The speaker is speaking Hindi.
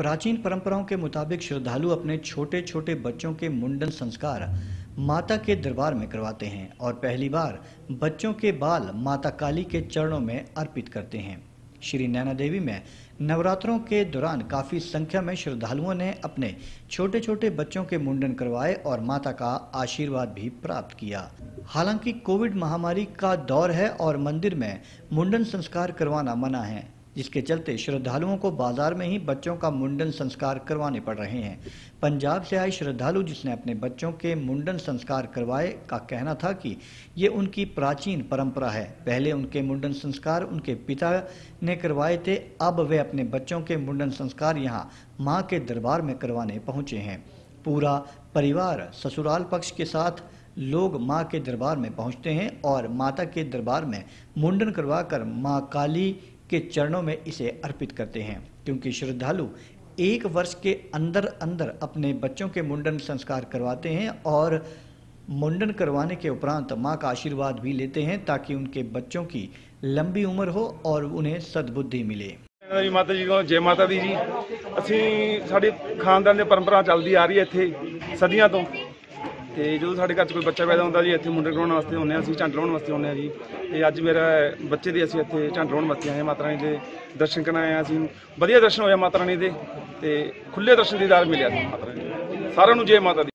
प्राचीन परंपराओं के मुताबिक श्रद्धालु अपने छोटे छोटे बच्चों के मुंडन संस्कार माता के दरबार में करवाते हैं और पहली बार बच्चों के बाल माता काली के चरणों में अर्पित करते हैं। श्री नैना देवी में नवरात्रों के दौरान काफ़ी संख्या में श्रद्धालुओं ने अपने छोटे छोटे बच्चों के मुंडन करवाए और माता का आशीर्वाद भी प्राप्त किया। हालाँकि कोविड महामारी का दौर है और मंदिर में मुंडन संस्कार करवाना मना है। जिसके चलते श्रद्धालुओं को बाज़ार में ही बच्चों का मुंडन संस्कार करवाने पड़ रहे हैं। पंजाब से आए श्रद्धालु जिसने अपने बच्चों के मुंडन संस्कार करवाए का कहना था कि ये उनकी प्राचीन परंपरा है। पहले उनके मुंडन संस्कार उनके पिता ने करवाए थे, अब वे अपने बच्चों के मुंडन संस्कार यहाँ माँ के दरबार में करवाने पहुँचे हैं। पूरा परिवार ससुराल पक्ष के साथ लोग माँ के दरबार में पहुँचते हैं और माता के दरबार में मुंडन करवाकर माँ काली के चरणों में इसे अर्पित करते हैं क्योंकि श्रद्धालु एक वर्ष के अंदर अंदर अपने बच्चों के मुंडन संस्कार करवाते हैं और मुंडन करवाने के उपरांत माँ का आशीर्वाद भी लेते हैं ताकि उनके बच्चों की लंबी उम्र हो और उन्हें सद्बुद्धि मिले ਜੀ ਮਾਤਾ ਜੀ ਤੋਂ ਜੈ ਮਾਤਾ ਦੀ ਜੀ ਅਸੀਂ ਸਾਡੀ ਖਾਨਦਾਨ ਦੀ ਪਰੰਪਰਾ ਚੱਲਦੀ ਆ ਰਹੀ ਹੈ ਇੱਥੇ ਸਦੀਆਂ ਤੋਂ ਤੇ ਜਦੋਂ ਸਾਡੇ ਘਰ 'ਚ ਕੋਈ ਬੱਚਾ ਪੈਦਾ ਹੁੰਦਾ ਜੀ, ਇੱਥੇ ਮੁੰਡੇ ਕਰਾਉਣ ਵਾਸਤੇ ਆਉਂਦੇ ਹਾਂ, ਅਸੀਂ ਝੰਡ ਲਾਉਣ ਵਾਸਤੇ ਆਉਂਦੇ ਹਾਂ ਜੀ। ਤੇ ਅੱਜ ਮੇਰਾ ਬੱਚੇ ਦੇ ਅਸੀਂ ਇੱਥੇ ਝੰਡ ਲਾਉਣ ਵਾਸਤੇ ਆਏ ਹਾਂ, ਮਾਤਾ ਰਾਣੀ ਦੇ ਦਰਸ਼ਨ ਕਰਨ ਆਏ ਹਾਂ ਅਸੀਂ। ਵਧੀਆ ਦਰਸ਼ਨ ਹੋਇਆ ਮਾਤਾ ਰਾਣੀ ਦੇ ਤੇ ਖੁੱਲੇ ਦਰਸ਼ਨ ਦੀਦਾਰ ਮਿਲਿਆ ਸੀ ਮਾਤਾ ਰਾਣੀ ਸਾਰਿਆਂ ਨੂੰ ਜੈ ਮਾਤਾ ਦੀ।